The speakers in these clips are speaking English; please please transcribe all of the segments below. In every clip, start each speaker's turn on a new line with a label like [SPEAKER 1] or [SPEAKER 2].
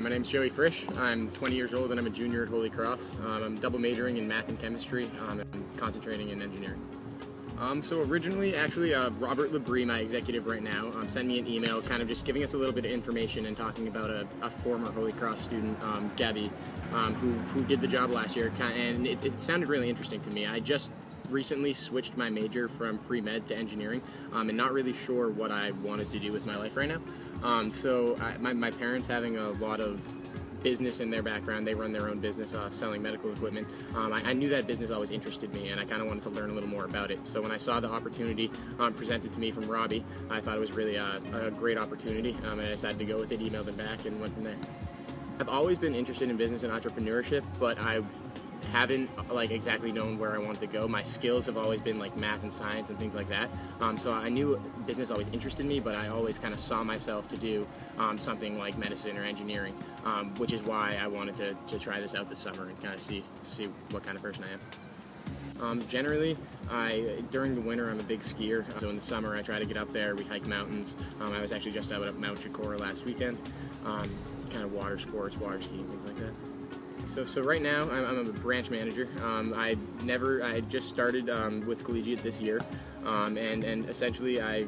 [SPEAKER 1] my name is Joey Frisch. I'm 20 years old and I'm a junior at Holy Cross. Um, I'm double majoring in math and chemistry. Um, I'm concentrating in engineering. Um, so originally, actually, uh, Robert Labrie, my executive right now, um, sent me an email kind of just giving us a little bit of information and talking about a, a former Holy Cross student, um, Gabby, um, who, who did the job last year. And it, it sounded really interesting to me. I just recently switched my major from pre-med to engineering um, and not really sure what I wanted to do with my life right now. Um, so I, my, my parents having a lot of business in their background. They run their own business off selling medical equipment. Um, I, I, knew that business always interested me, and I kind of wanted to learn a little more about it. So when I saw the opportunity um, presented to me from Robbie, I thought it was really a, a great opportunity, um, and I decided to go with it, emailed them back, and went from there. I've always been interested in business and entrepreneurship, but I haven't like exactly known where I wanted to go. My skills have always been like math and science and things like that. Um, so I knew business always interested me, but I always kind of saw myself to do um, something like medicine or engineering, um, which is why I wanted to, to try this out this summer and kind of see see what kind of person I am. Um, generally, I during the winter I'm a big skier. So in the summer I try to get up there. We hike mountains. Um, I was actually just out at Mount Chocorua last weekend. Um, kind of water sports, water skiing, things like that. So, so right now I'm, I'm a branch manager. Um, I never, I just started um, with collegiate this year, um, and and essentially I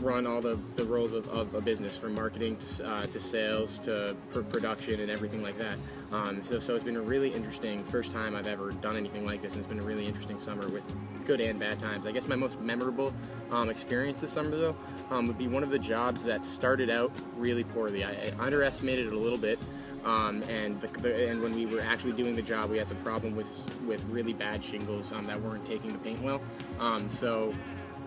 [SPEAKER 1] run all the, the roles of, of a business from marketing to, uh, to sales to pr production and everything like that. Um, so, so it's been a really interesting first time I've ever done anything like this, and it's been a really interesting summer with good and bad times. I guess my most memorable um, experience this summer though um, would be one of the jobs that started out really poorly. I, I underestimated it a little bit. Um, and the, the, and when we were actually doing the job, we had some problem with with really bad shingles um, that weren't taking the paint well. Um, so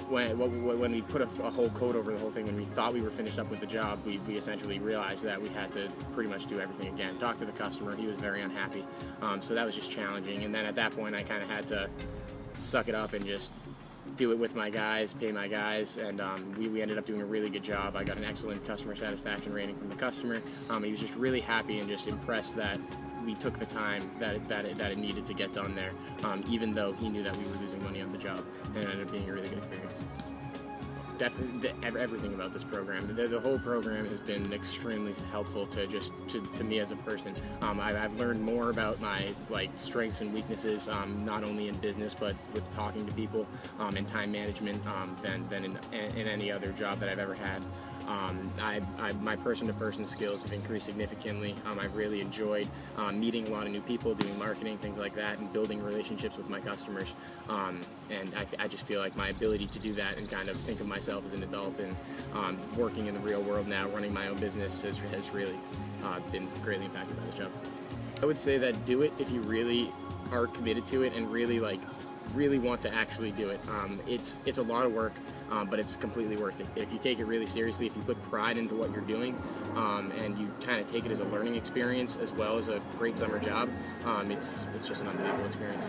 [SPEAKER 1] when when we put a, a, whole coat over the whole thing, when we thought we were finished up with the job, we, we essentially realized that we had to pretty much do everything again. Talk to the customer; he was very unhappy. Um, so that was just challenging. And then at that point, I kind of had to suck it up and just do it with my guys, pay my guys, and um, we, we ended up doing a really good job. I got an excellent customer satisfaction rating from the customer. Um, he was just really happy and just impressed that we took the time that it, that it, that it needed to get done there, um, even though he knew that we were losing money on the job, and it ended up being a really good experience definitely everything about this program. The, the, whole program has been extremely helpful to just to, to me as a person. Um, I, have learned more about my like strengths and weaknesses, um, not only in business but with talking to people um, and time management um, than than in, in any other job that I've ever had. Um, I, I, my person-to-person skills have increased significantly. Um, I've really enjoyed um, meeting a lot of new people, doing marketing, things like that, and building relationships with my customers. Um, and I, I, just feel like my ability to do that and kind of think of myself as an adult and um, working in the real world now, running my own business, has, has really uh, been greatly impacted by this job. I would say that do it if you really are committed to it and really like really want to actually do it. Um, it's it's a lot of work, um, but it's completely worth it. If you take it really seriously, if you put pride into what you're doing, um, and you kind of take it as a learning experience as well as a great summer job, um, it's it's just an unbelievable experience.